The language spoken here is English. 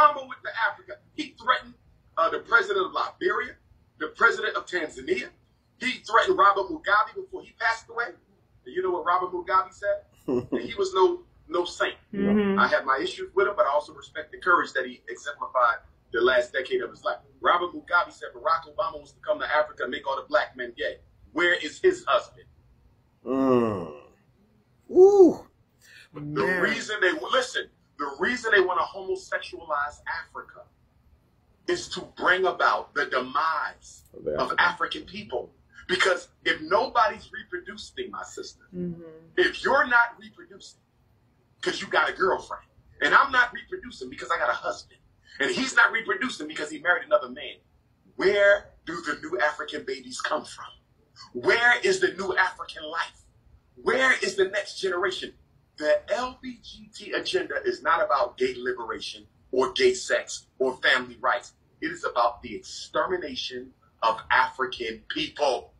Obama went to Africa, he threatened uh, the president of Liberia, the president of Tanzania. He threatened Robert Mugabe before he passed away. And you know what Robert Mugabe said? he was no no saint. Mhm. I have my issues with him, but I also respect the courage that he exemplified the last decade of his life. Robert Mugabe said Barack Obama wants to come to Africa and make all the black men gay. Where is his husband? Mm. Woo. The reason they listen, the reason they want to homosexualize Africa is to bring about the demise Of the of African. African people. Because if nobody's reproducing, my sister, Mhm. if you're not reproducing because you got a girlfriend, and I'm not reproducing because I got a husband, and he's not reproducing because he married another man, where do the new African babies come from? Where is the new African life? Where is the next generation? The LBGT agenda is not about gay liberation or gay sex or family rights. It is about the extermination of African people.